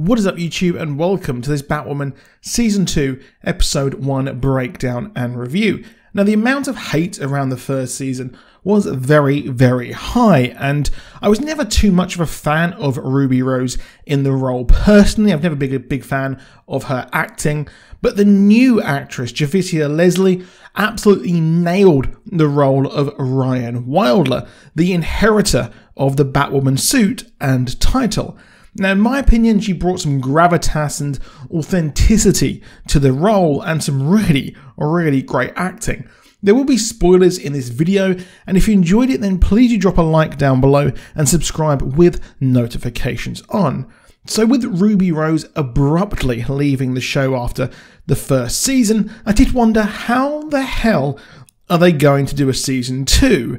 What is up, YouTube, and welcome to this Batwoman Season 2, Episode 1 breakdown and review. Now, the amount of hate around the first season was very, very high, and I was never too much of a fan of Ruby Rose in the role. Personally, I've never been a big fan of her acting, but the new actress, Javicia Leslie, absolutely nailed the role of Ryan Wilder, the inheritor of the Batwoman suit and title. Now, in my opinion, she brought some gravitas and authenticity to the role and some really, really great acting. There will be spoilers in this video, and if you enjoyed it, then please do drop a like down below and subscribe with notifications on. So, with Ruby Rose abruptly leaving the show after the first season, I did wonder how the hell are they going to do a season 2?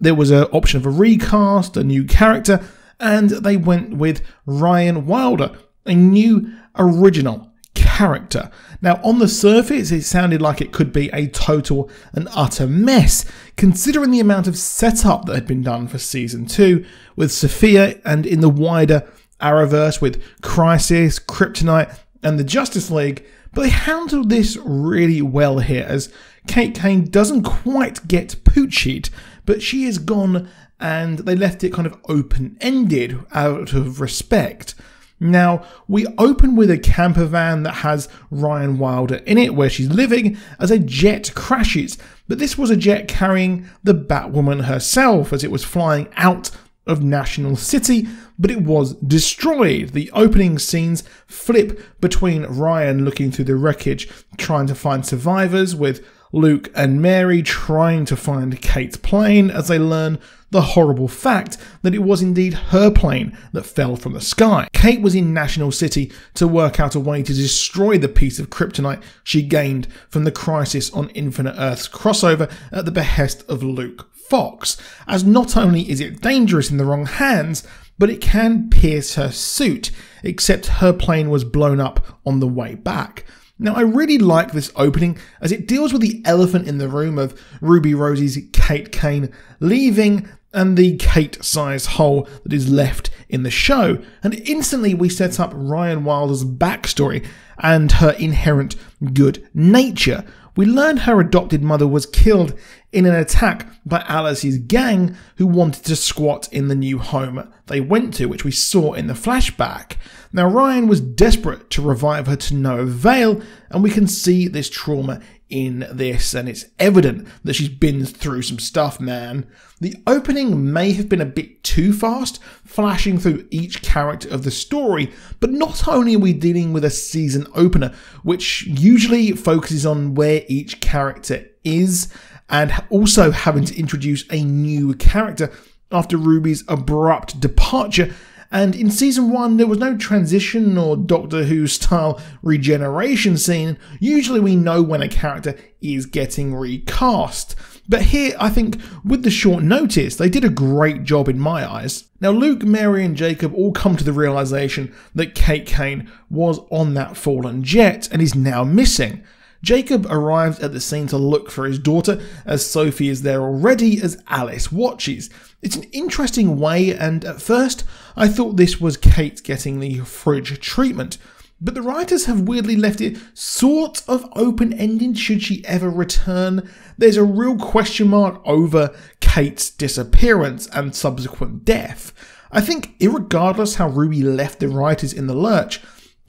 There was an option of a recast, a new character, and they went with Ryan Wilder, a new original character. Now, on the surface, it sounded like it could be a total and utter mess, considering the amount of setup that had been done for season 2 with Safiyah and in the wider Arrowverse with Crisis, Kryptonite, and the Justice League. But they handled this really well here, as Kate Kane doesn't quite get poochied, but she is gone and they left it kind of open ended out of respect. Now, we open with a camper van that has Ryan Wilder in it, where she's living, as a jet crashes. But this was a jet carrying the Batwoman herself, as it was flying out of National City, but it was destroyed. The opening scenes flip between Ryan looking through the wreckage, trying to find survivors, with Luke and Mary trying to find Kate's plane as they learn the horrible fact that it was indeed her plane that fell from the sky. Kate was in National City to work out a way to destroy the piece of kryptonite she gained from the Crisis on Infinite Earths crossover at the behest of Luke Fox, as not only is it dangerous in the wrong hands, but it can pierce her suit, except her plane was blown up on the way back. Now, I really like this opening as it deals with the elephant in the room of Ruby Rose's Kate Kane leaving and the Kate sized hole that is left in the show. And instantly we set up Ryan Wilder's backstory and her inherent good nature. We learn her adopted mother was killed in an attack by Alice's gang who wanted to squat in the new home they went to, which we saw in the flashback. Now, Ryan was desperate to revive her to no avail, and we can see this trauma in this, and it's evident that she's been through some stuff, man. The opening may have been a bit too fast, flashing through each character of the story, but not only are we dealing with a season opener, which usually focuses on where each character is, and also having to introduce a new character after Ruby's abrupt departure and in season one, there was no transition or Doctor Who style regeneration scene. Usually, we know when a character is getting recast. But here, I think, with the short notice, they did a great job in my eyes. Now, Luke, Mary, and Jacob all come to the realization that Kate Kane was on that fallen jet and is now missing. Jacob arrives at the scene to look for his daughter, as Sophie is there already as Alice watches. It's an interesting way, and at first I thought this was Kate getting the fridge treatment, but the writers have weirdly left it sort of open ended should she ever return. There's a real question mark over Kate's disappearance and subsequent death. I think, regardless how Ruby left the writers in the lurch,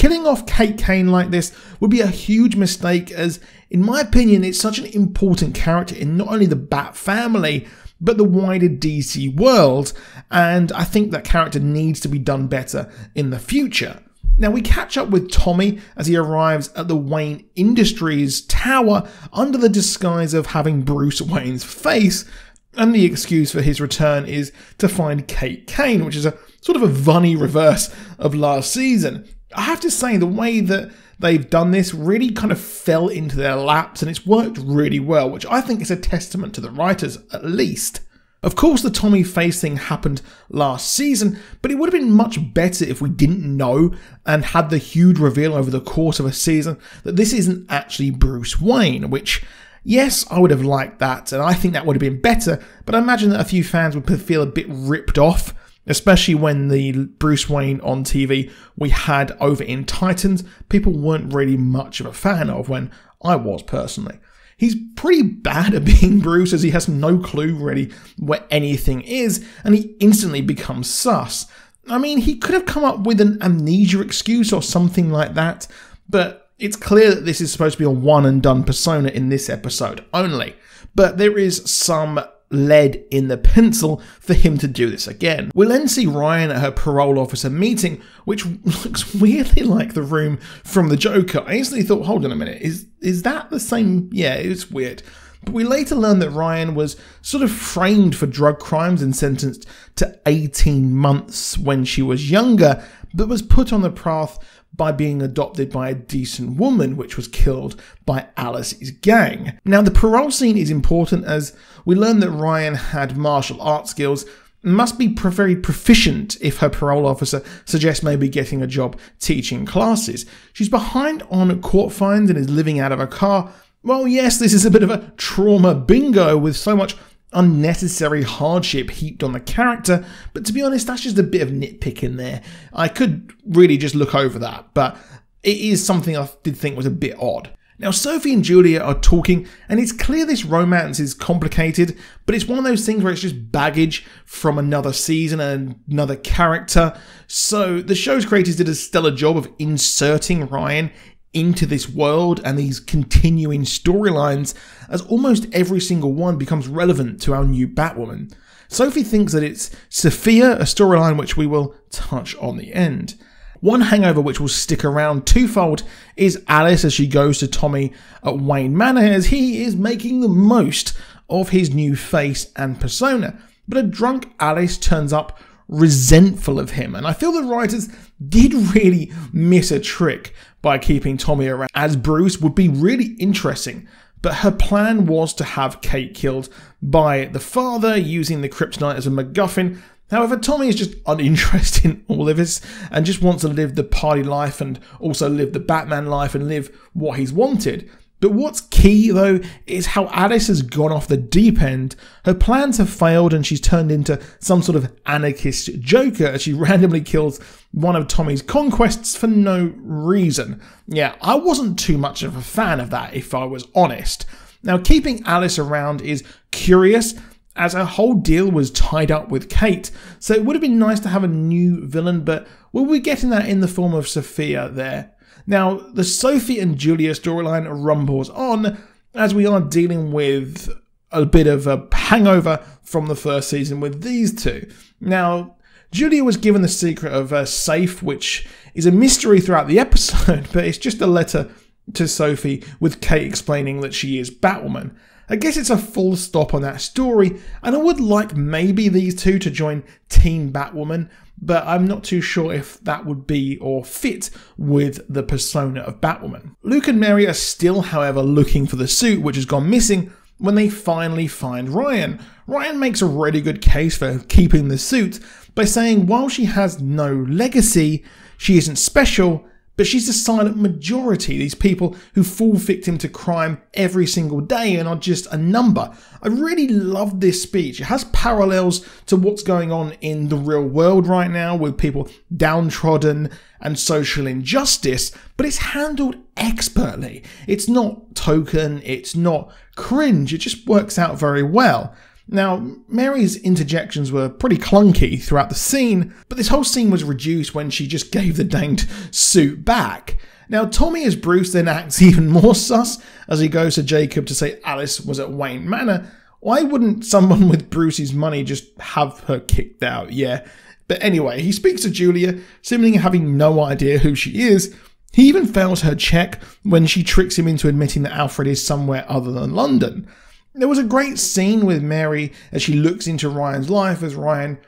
Killing off Kate Kane like this would be a huge mistake, as, in my opinion, it's such an important character in not only the Bat family, but the wider DC world, and I think that character needs to be done better in the future. Now, we catch up with Tommy as he arrives at the Wayne Industries tower under the disguise of having Bruce Wayne's face, and the excuse for his return is to find Kate Kane, which is a sort of a funny reverse of last season. I have to say, the way that they've done this really kind of fell into their laps and it's worked really well, which I think is a testament to the writers at least. Of course, the Tommy Face thing happened last season, but it would have been much better if we didn't know and had the huge reveal over the course of a season that this isn't actually Bruce Wayne, which, yes, I would have liked that, and I think that would have been better, but I imagine that a few fans would feel a bit ripped off especially when the Bruce Wayne on TV we had over in Titans, people weren't really much of a fan of when I was personally. He's pretty bad at being Bruce as he has no clue really where anything is and he instantly becomes sus. I mean, he could have come up with an amnesia excuse or something like that, but it's clear that this is supposed to be a one and done persona in this episode only. But there is some lead in the pencil for him to do this again. We'll then see Ryan at her parole officer meeting, which looks weirdly like the room from the Joker. I instantly thought, hold on a minute, is is that the same? Yeah, it's weird. But we later learn that Ryan was sort of framed for drug crimes and sentenced to 18 months when she was younger, but was put on the path by being adopted by a decent woman, which was killed by Alice's gang. Now, the parole scene is important as we learn that Ryan had martial arts skills must be very proficient if her parole officer suggests maybe getting a job teaching classes. She's behind on court fines and is living out of a car. Well, yes, this is a bit of a trauma bingo with so much unnecessary hardship heaped on the character, but to be honest, that's just a bit of nitpicking there. I could really just look over that, but it is something I did think was a bit odd. Now, Sophie and Julia are talking, and it's clear this romance is complicated, but it's one of those things where it's just baggage from another season and another character. So, the show's creators did a stellar job of inserting Ryan into this world and these continuing storylines as almost every single one becomes relevant to our new Batwoman. Sophie thinks that it's Safiyah, a storyline which we will touch on the end. One hangover which will stick around twofold is Alice as she goes to Tommy at Wayne Manor as he is making the most of his new face and persona. But a drunk Alice turns up resentful of him, and I feel the writers did really miss a trick by keeping Tommy around as Bruce would be really interesting. But her plan was to have Kate killed by the father using the kryptonite as a MacGuffin. However, Tommy is just uninterested in all of this and just wants to live the party life and also live the Batman life and live what he's wanted. But what's key though is how Alice has gone off the deep end. Her plans have failed and she's turned into some sort of anarchist joker as she randomly kills one of Tommy's conquests for no reason. Yeah, I wasn't too much of a fan of that if I was honest. Now, keeping Alice around is curious as her whole deal was tied up with Kate, so it would have been nice to have a new villain, but we'll be getting that in the form of Safiyah there. Now, the Sophie and Julia storyline rumbles on as we are dealing with a bit of a hangover from the first season with these two. Now, Julia was given the secret of a safe, which is a mystery throughout the episode, but it's just a letter to Sophie with Kate explaining that she is Batwoman. I guess it's a full stop on that story, and I would like maybe these two to join Team Batwoman, but I'm not too sure if that would be or fit with the persona of Batwoman. Luke and Mary are still, however, looking for the suit which has gone missing when they finally find Ryan. Ryan makes a really good case for keeping the suit by saying while she has no legacy, she isn't special but she's the silent majority, these people who fall victim to crime every single day and are just a number. I really love this speech. It has parallels to what's going on in the real world right now with people downtrodden and social injustice, but it's handled expertly. It's not token, it's not cringe, it just works out very well. Now, Mary's interjections were pretty clunky throughout the scene, but this whole scene was reduced when she just gave the danged suit back. Now, Tommy as Bruce then acts even more sus as he goes to Jacob to say Alice was at Wayne Manor. Why wouldn't someone with Bruce's money just have her kicked out? Yeah. But anyway, he speaks to Julia, seemingly having no idea who she is. He even fails her check when she tricks him into admitting that Alfred is somewhere other than London. There was a great scene with Mary as she looks into Ryan's life as Ryan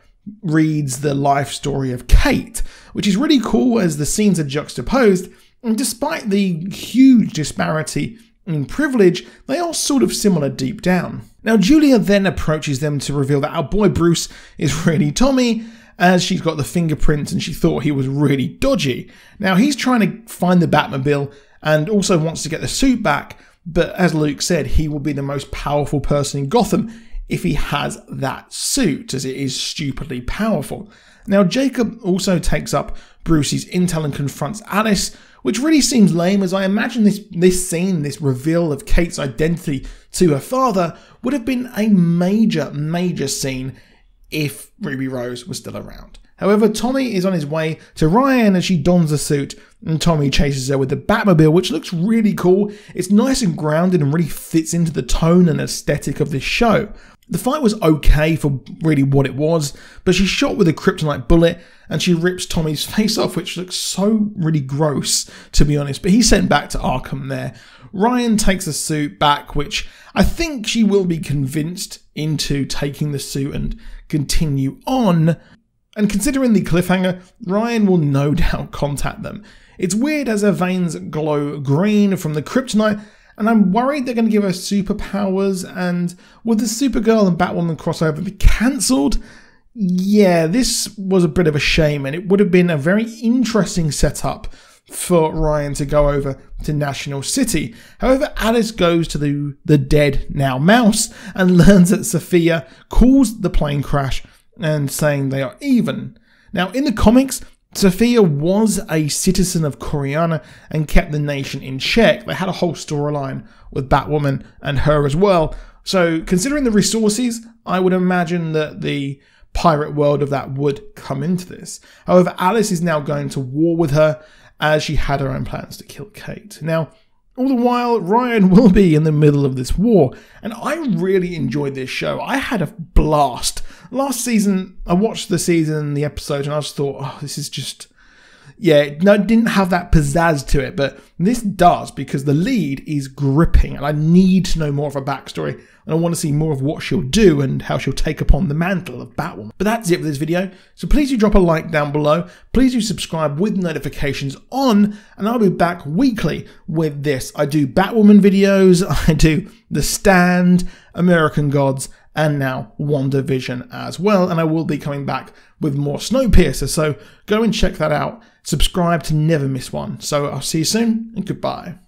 reads the life story of Kate, which is really cool as the scenes are juxtaposed. And despite the huge disparity in privilege, they are sort of similar deep down. Now, Julia then approaches them to reveal that our boy Bruce is really Tommy, as she's got the fingerprints and she thought he was really dodgy. Now, he's trying to find the Batmobile and also wants to get the suit back, but as Luke said, he will be the most powerful person in Gotham if he has that suit, as it is stupidly powerful. Now, Jacob also takes up Brucey's intel and confronts Alice, which really seems lame as I imagine this, this scene, this reveal of Kate's identity to her father, would have been a major, major scene if Ruby Rose was still around. However, Tommy is on his way to Ryan as she dons a suit, and Tommy chases her with the Batmobile, which looks really cool. It's nice and grounded and really fits into the tone and aesthetic of this show. The fight was okay for really what it was, but she's shot with a kryptonite bullet and she rips Tommy's face off, which looks so really gross, to be honest. But he's sent back to Arkham there. Ryan takes the suit back, which I think she will be convinced into taking the suit and continue on. And considering the cliffhanger, Ryan will no doubt contact them. It's weird as her veins glow green from the kryptonite, and I'm worried they're going to give her superpowers. And would the Supergirl and Batwoman crossover be cancelled? Yeah, this was a bit of a shame, and it would have been a very interesting setup for Ryan to go over to National City. However, Alice goes to the, the dead now mouse and learns that Safiyah caused the plane crash and saying they are even. Now, in the comics, Safiyah was a citizen of Coryana and kept the nation in check. They had a whole storyline with Batwoman and her as well. So, considering the resources, I would imagine that the pirate world of that would come into this. However, Alice is now going to war with her as she had her own plans to kill Kate. Now, all the while, Ryan will be in the middle of this war, and I really enjoyed this show. I had a blast. Last season, I watched the season, the episode, and I just thought, oh, this is just. Yeah, no, it didn't have that pizzazz to it, but this does because the lead is gripping, and I need to know more of her backstory and I want to see more of what she'll do and how she'll take upon the mantle of Batwoman. But that's it for this video, so please do drop a like down below, please do subscribe with notifications on, and I'll be back weekly with this. I do Batwoman videos, I do The Stand, American Gods, and now WandaVision as well, and I will be coming back with more Snowpiercer, so go and check that out. Subscribe to never miss one. So I'll see you soon, and goodbye.